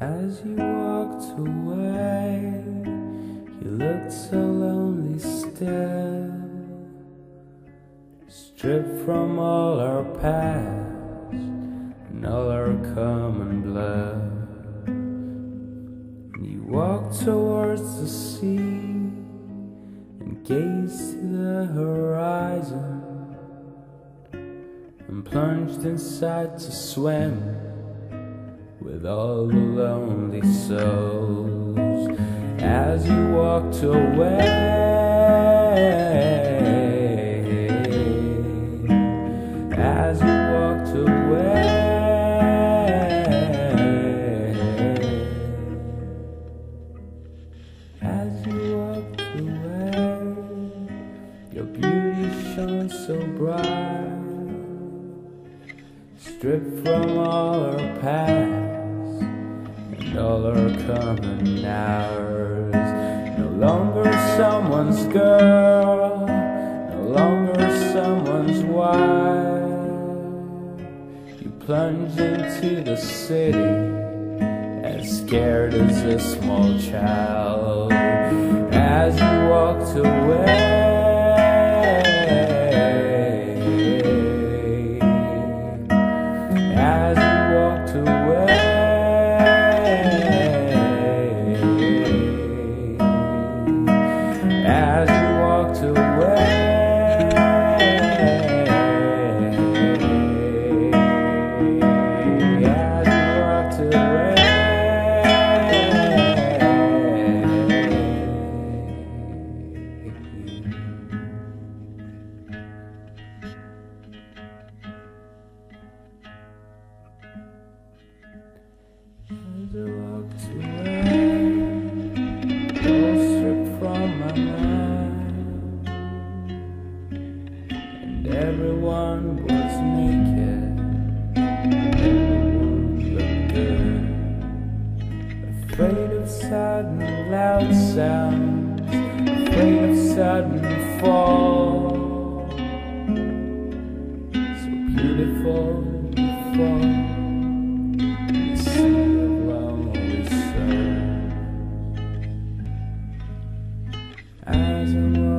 As you walked away, you looked so lonely still. Stripped from all our past and all our common blood. You walked towards the sea and gazed to the horizon and plunged inside to swim with all the lonely souls as you walked away. As you walked away. As you walked away, your beauty shone so bright, stripped from all our past and all our common hours. No longer someone's girl, no longer someone's wife. Plunge into the city as scared as a small child as you walked away. sudden loud sounds, afraid of sudden fall. So beautiful before. As I'm.